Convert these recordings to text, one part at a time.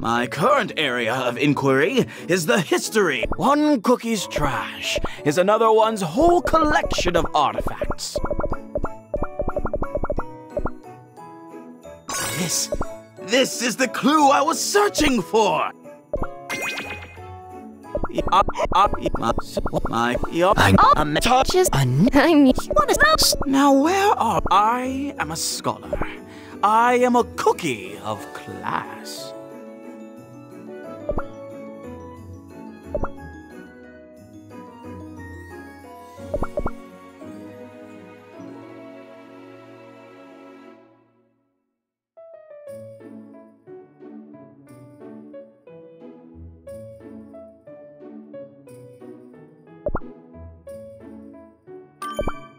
My current area of inquiry is the history. One cookie's trash is another one's whole collection of artifacts. This, this is the clue I was searching for. I'm. I? Now, where are I? am a scholar. I am a cookie of class. you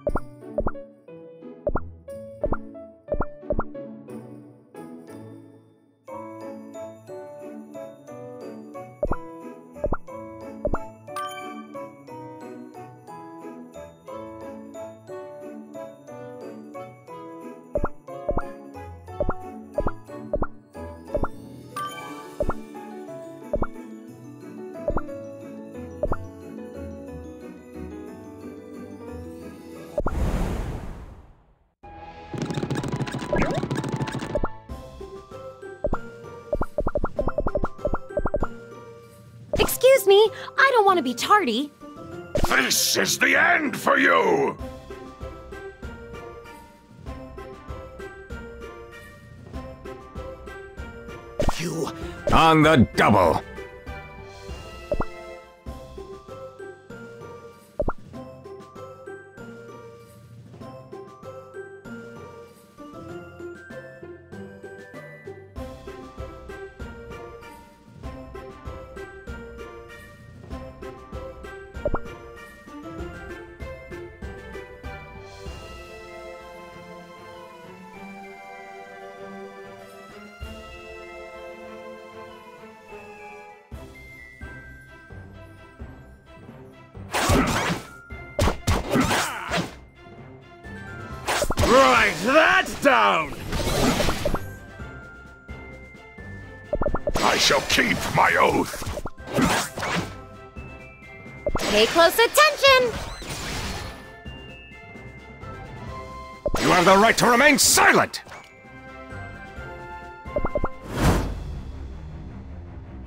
Excuse me, I don't want to be tardy. This is the end for you! You On the double! Write that down! I shall keep my oath! Pay close attention! You have the right to remain silent!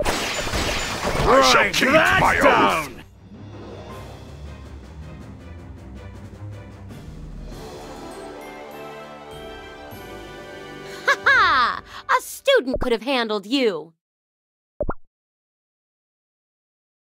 I shall keep my oath! Ha ha! A student could have handled you.